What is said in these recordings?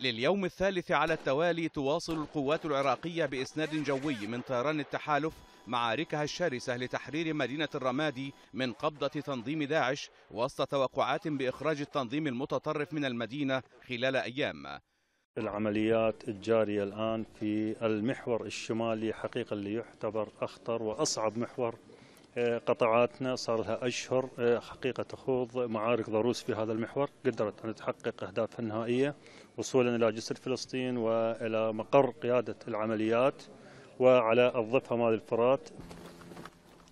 لليوم الثالث على التوالي تواصل القوات العراقية بإسناد جوي من طيران التحالف معاركها الشرسة لتحرير مدينة الرمادي من قبضة تنظيم داعش وسط توقعات بإخراج التنظيم المتطرف من المدينة خلال أيام. العمليات الجارية الآن في المحور الشمالي حقيقة اللي يعتبر أخطر وأصعب محور قطعاتنا صار لها أشهر حقيقة تخوض معارك ضروس في هذا المحور. قدرت أن تحقق أهدافها النهائية وصولا إلى جسر فلسطين وإلى مقر قيادة العمليات وعلى الضفة مال الفرات.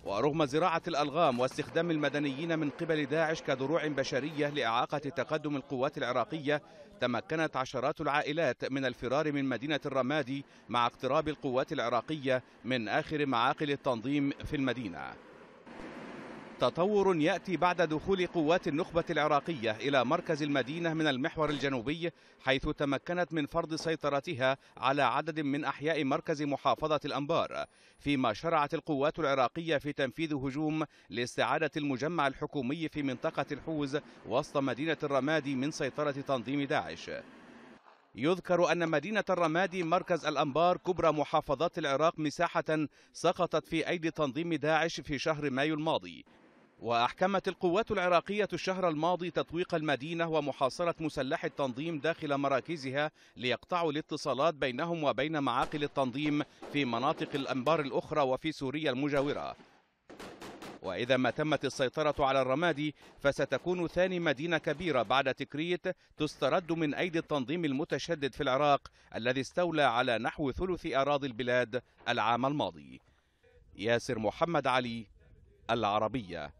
ورغم زراعة الألغام واستخدام المدنيين من قبل داعش كدروع بشرية لإعاقة تقدم القوات العراقية تمكنت عشرات العائلات من الفرار من مدينة الرمادي مع اقتراب القوات العراقية من آخر معاقل التنظيم في المدينة. تطور يأتي بعد دخول قوات النخبة العراقية إلى مركز المدينة من المحور الجنوبي حيث تمكنت من فرض سيطرتها على عدد من أحياء مركز محافظة الأنبار. فيما شرعت القوات العراقية في تنفيذ هجوم لاستعادة المجمع الحكومي في منطقة الحوز وسط مدينة الرمادي من سيطرة تنظيم داعش. يذكر أن مدينة الرمادي مركز الأنبار كبرى محافظات العراق مساحة سقطت في أيدي تنظيم داعش في شهر مايو الماضي. وأحكمت القوات العراقية الشهر الماضي تطويق المدينة ومحاصرة مسلح التنظيم داخل مراكزها ليقطعوا الاتصالات بينهم وبين معاقل التنظيم في مناطق الأنبار الأخرى وفي سوريا المجاورة. وإذا ما تمت السيطرة على الرمادي فستكون ثاني مدينة كبيرة بعد تكريت تسترد من أيدي التنظيم المتشدد في العراق الذي استولى على نحو ثلث أراضي البلاد العام الماضي. ياسر محمد علي العربية.